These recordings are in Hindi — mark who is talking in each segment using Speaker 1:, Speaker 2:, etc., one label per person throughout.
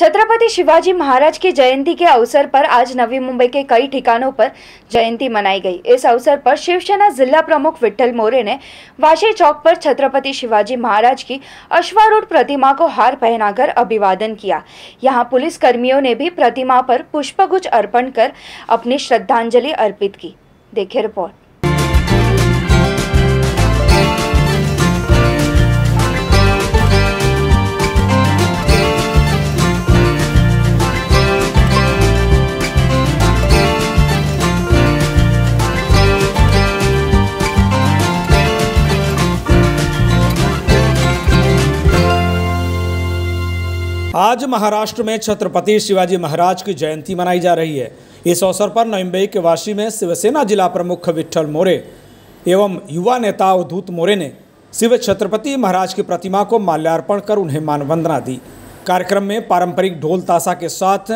Speaker 1: छत्रपति शिवाजी महाराज की जयंती के अवसर पर आज नवी मुंबई के कई ठिकानों पर जयंती मनाई गई। इस अवसर पर शिवसेना जिला प्रमुख विठल मोरे ने वाशी चौक पर छत्रपति शिवाजी महाराज की अश्वारूढ़ प्रतिमा को हार पहनाकर अभिवादन किया। यहाँ पुलिस कर्मियों ने भी प्रतिमा पर पुष्पगुच्छ अर्पण कर अपनी श्रद्धांजलि अर्पित की। देखिए रिपोर्ट।
Speaker 2: आज महाराष्ट्र में छत्रपति शिवाजी महाराज की जयंती मनाई जा रही है। इस अवसर पर नवी मुंबई के वाशी में शिवसेना जिला प्रमुख विठल मोरे एवं युवा नेता अवधूत मोरे ने शिव छत्रपति महाराज की प्रतिमा को माल्यार्पण कर उन्हें मानवंदना दी। कार्यक्रम में पारंपरिक ढोल ताशा के साथ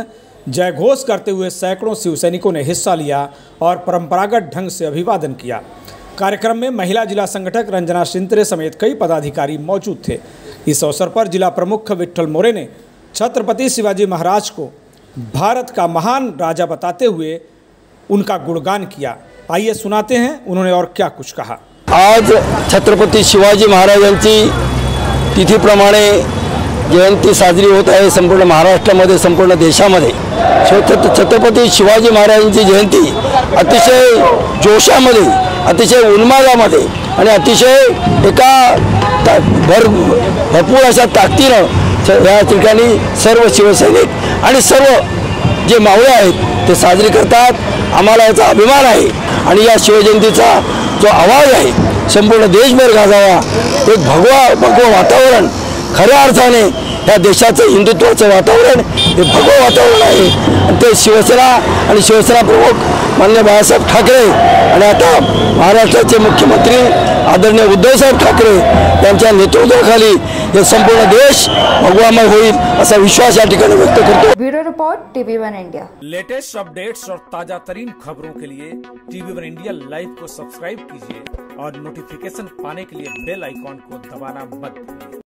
Speaker 2: जय घोष करते हुए सैकड़ों शिव सैनिकों ने हिस्सा लिया और परंपरागत ढंग से अभिवादन किया। कार्यक्रम में महिला जिला संगठक रंजना सिंतरे समेत कई पदाधिकारी मौजूद थे। इस अवसर पर जिला प्रमुख विठल मोरे ने छत्रपति शिवाजी महाराज को भारत का महान राजा बताते हुए उनका गुणगान किया। आइए सुनाते हैं, उन्होंने और क्या कुछ कहा।
Speaker 3: आज छत्रपती शिवाजी महाराजांची तिथीप्रमाणे जयंती साजरी होत आहे संपूर्ण महाराष्ट्रामध्ये, संपूर्ण देशामध्ये. छत्र, छत्रपती शिवाजी महाराजांची जयंती अतिशय जोशा जोशामध्ये, अतिशय उन्मादामध्ये आणि अतिशय एका ता भर भरपूर अशा ताकदीनं या ठिकाणी सर्व शिवसैनिक आणि सर्व जे मावळे आहेत ते साजरे करतात. आम्हाला याचा अभिमान आहे. आणि या शिवजयंतीचा जो आवाज आहे संपूर्ण देशभर गाजावा. एक भगवा भगवं वातावरण खऱ्या अर्थाने या देशाचं हिंदुत्वाचं वातावरण हे भगवं वातावरण आहे. आणि ते शिवसेना आणि शिवसेना प्रमुख मान्य बाळासाहेब ठाकरे आणि आता महाराष्ट्राचे मुख्यमंत्री आदरणीय उद्धव साहब ठाकरे यांच्या नेतृत्वाखाली हे संपूर्ण देश भगवामय होईल असा विश्वास या ठिकाणी व्यक्त करतो.
Speaker 1: Bureau report TV one India.
Speaker 2: Latest updates और ताज़ा तरीन खबरों के लिए टीवी वन इंडिया लाइव को सब्सक्राइब कीजिए और नोटिफिकेशन पाने के लिए बेल आइकॉन को दबाना मत भूलिए।